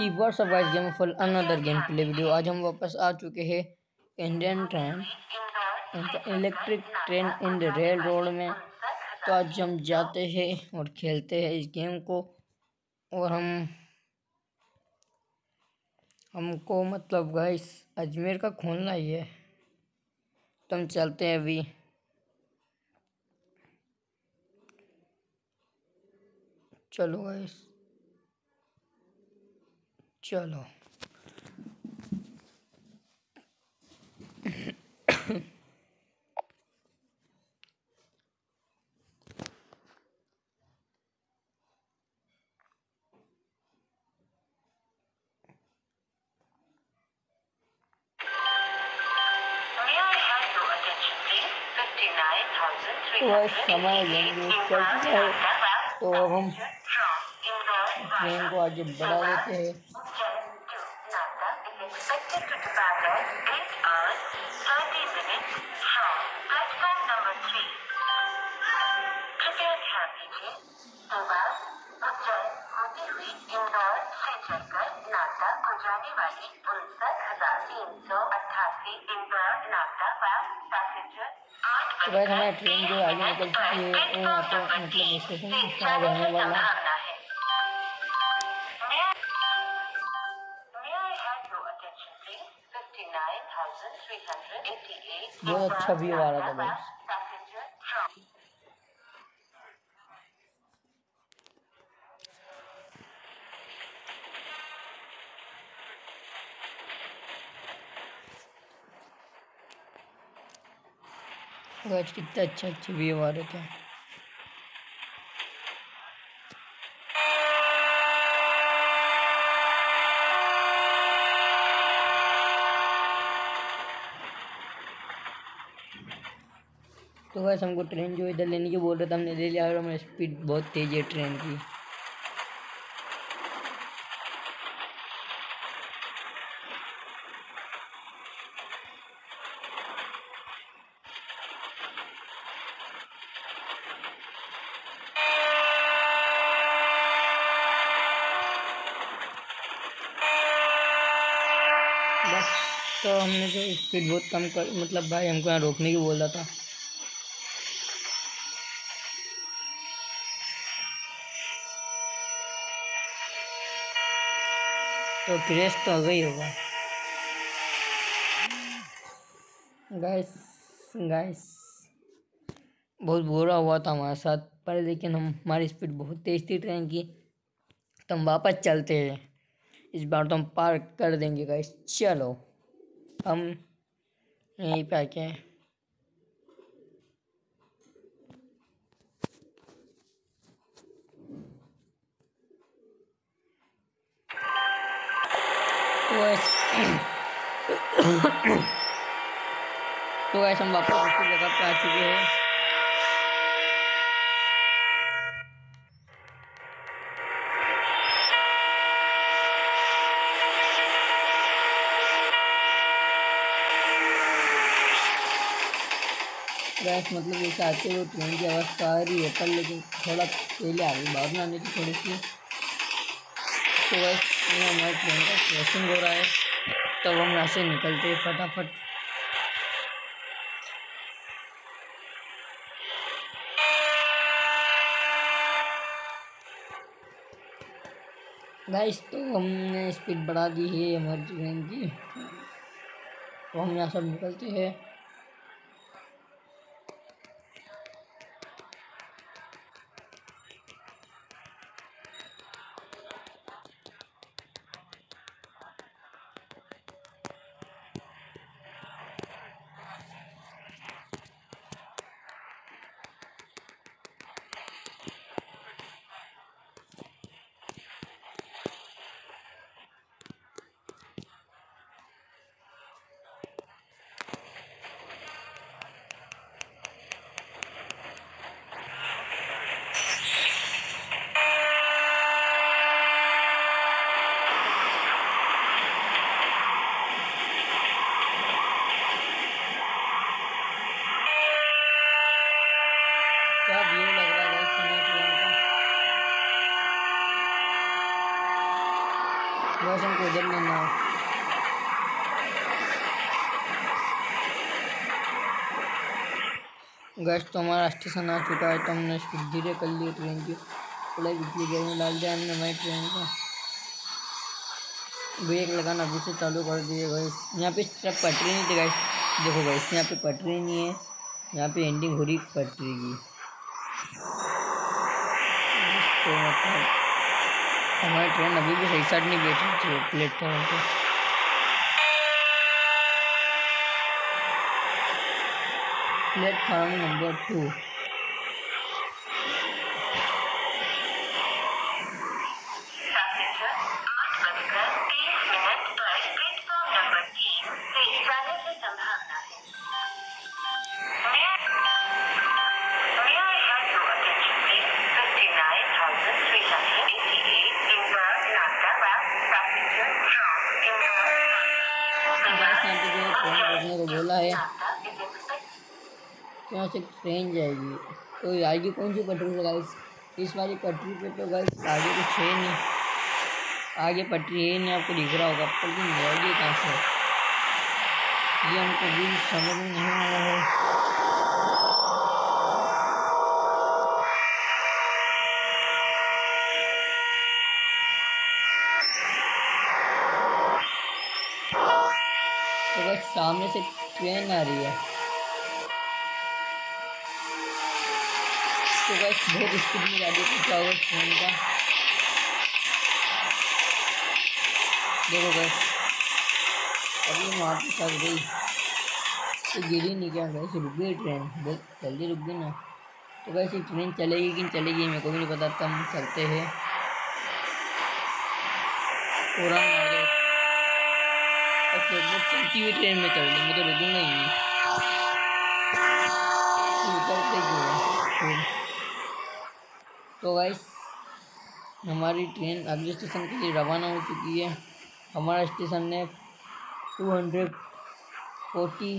Hi what's up guys, game for another game play video आज हम वापस आ चुके हैं Indian train electric train in the rail road में। तो आज हम जाते हैं और खेलते हैं इस गेम को। और हम, हमको मतलब गाइस, अजमेर का खोलना ही है। तो हम चलते हैं अभी। चलो गाइस। चलो। तो समय लेंगे तो अब हम ट्रेन को आगे बढ़ा देते हैं। जाने वाली उनसठ हज़ार तीन सौ अट्ठासी इंदौर नागदा पैसेंजर तो भाई हमारी ट्रेन जो आगे निकल चुकी है वो बहुत अच्छा व्यू आ रहा था भाई। आज कितना अच्छा अच्छा व्यू आ रहे थे। तो वैसे हमको ट्रेन जो इधर लेने की बोल रहे थे, हमने ले लिया और हमारी स्पीड बहुत तेज़ है ट्रेन की। बस तो हमने जो स्पीड बहुत कम कर मतलब भाई हमको यहाँ रोकने की बोल रहा था। तो क्रेश तो हो गई होगा। गैस गैस बहुत बुरा हुआ था हमारे साथ, पर लेकिन हम, हमारी स्पीड बहुत तेज़ थी ट्रेन की तो हम वापस चलते हैं। इस बार तो हम पार कर देंगे गाइस चलो, हम यहीं पे आके हैं तो ऐसे हम वापस उसी जगह पे आ चुके हैं मतलब जैसे आते हुए ट्रेन की अवस्था आ रही है, पर लेकिन थोड़ा पहले आ गई बाद में आने की थोड़ी सी। तो बस हमारे ट्रेन का क्रॉसिंग हो रहा है, तब तो हम यहाँ से निकलते हैं फटाफट। गाइस तो हमने स्पीड बढ़ा दी है हमारी ट्रेन की। तो हम यहाँ सब निकलते हैं। गैस तो हमारा स्टेशन आ चुका है तो हमने इसको धीरे कर लिया ट्रेन की थोड़ा बिजली गेयर में डाल दिया हमने हमारी ट्रेन को। ब्रेक लगाना अभी से चालू कर दिए गैस यहाँ पे तरफ़ पटरी नहीं थी गैस देखो गैस यहाँ पे पटरी नहीं है, यहाँ पे एंडिंग हो रही पटरी की। तो मतलब हमारी ट्रेन अभी भी सही साइड नहीं बैठी थी प्लेटफॉर्म पे। प्लेटफॉर्म नंबर टू यहाँ से ट्रेन जाएगी। तो आएगी कौन सी पटरी से गाइस इस वाली पटरी पे तो गाइस आगे कुछ है नहीं। आगे पटरी है नहीं, आपको दिख रहा होगा लेकिन जाएगी कहाँ से ये हमको भी समझ में नहीं आ रहा है। तो बस सामने से ट्रेन आ रही है। तो बस बहुत स्पीड में गाड़ी पहुँचा होगा ट्रेन का देखो बस अभी वहाँ पे चल गई तो गिरी नहीं क्या गई रुक गई ट्रेन बहुत जल्दी रुक गई ना तो वैसे ट्रेन चलेगी कि चलेगी मेरे को भी नहीं पता तब चलते हैं पूरा चलती हुई ट्रेन में चल रही मैं तो रुकूँगा ही नहीं उतरते तो गाइस हमारी ट्रेन अगले स्टेशन के लिए रवाना हो चुकी है। हमारा स्टेशन है two hundred forty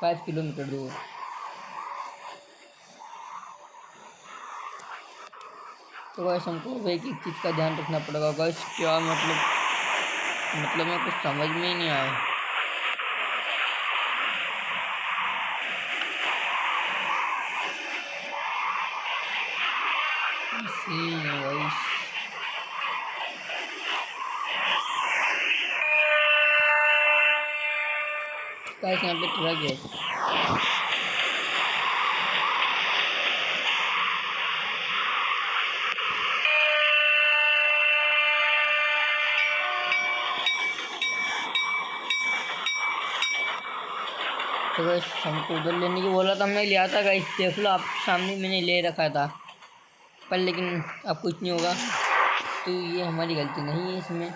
five kilometre दूर। तो वैसे हमको एक एक चीज़ का ध्यान रखना पड़ेगा। गैस क्या मतलब मतलब मैं कुछ समझ में ही नहीं आया। तो हमको उधर लेने की बोला था हमने लिया था गाइस देख लो आप सामने मैंने ले रखा था। पर लेकिन अब कुछ नहीं होगा। तो ये हमारी गलती नहीं है इसमें।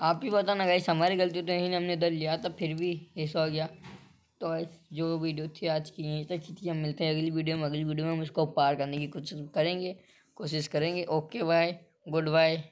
आप ही बताना गाइस हमारी गलती तो यही हमने उधर लिया था, फिर भी ऐसा हो गया। तो जो वीडियो थी आज की, यहीं तक थी। हम मिलते हैं अगली वीडियो में। अगली वीडियो में हम इसको पार करने की कोशिश करेंगे कोशिश करेंगे। Okay bye good bye